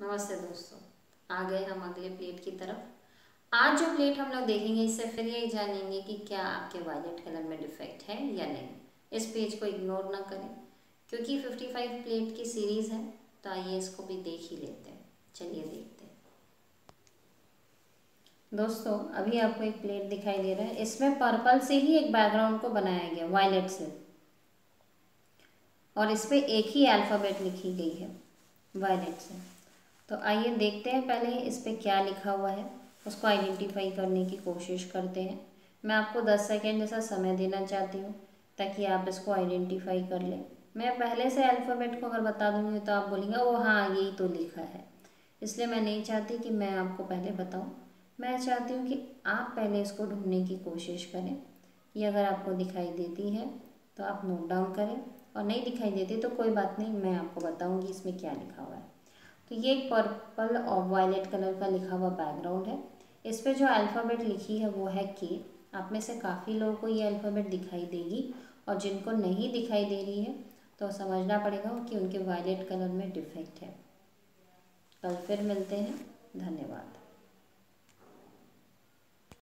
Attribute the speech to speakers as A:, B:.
A: नमस्ते दोस्तों, आ गए हम अगले प्लेट की तरफ़। आज जो प्लेट हम लोग देखेंगे, इससे फिर यही जानेंगे कि क्या आपके वायलेट कलर में डिफेक्ट है या नहीं। इस पेज को इग्नोर ना करें, क्योंकि 55 प्लेट की सीरीज़ है तो आइए इसको भी देख ही लेते हैं। चलिए देखते हैं। दोस्तों, अभी आपको एक प्लेट दिखाई दे रहा है। इसमें पर्पल से ही एक बैकग्राउंड को बनाया गया वायलेट से। और इस पर एक ही अल्फ़ाबेट लिखी गई है वायलेट से। तो आइए देखते हैं पहले इस पर क्या लिखा हुआ है। उसको आइडेंटिफाई करने की कोशिश करते हैं। मैं आपको दस सेकेंड जैसा समय देना चाहती हूँ, ताकि आप इसको आइडेंटिफाई कर लें। मैं पहले से अल्फ़ाबेट को अगर बता दूँगी तो आप बोलेंगे वो हाँ यही तो लिखा है। इसलिए मैं नहीं चाहती कि मैं आपको पहले बताऊँ। मैं चाहती हूँ कि आप पहले इसको ढूँढने की कोशिश करें। ये अगर आपको दिखाई देती है तो आप नोट डाउन करें। और नहीं दिखाई देती तो कोई बात नहीं, मैं आपको बताऊँगी इसमें क्या लिखा हुआ है। तो ये पर्पल और वायलेट कलर का लिखा हुआ बैकग्राउंड है। इस पर जो अल्फ़ाबेट लिखी है वो है के आप में से काफ़ी लोगों को ये अल्फ़ाबेट दिखाई देगी और जिनको नहीं दिखाई दे रही है तो समझना पड़ेगा कि उनके वायलेट कलर में डिफेक्ट है। कल फिर मिलते हैं। धन्यवाद।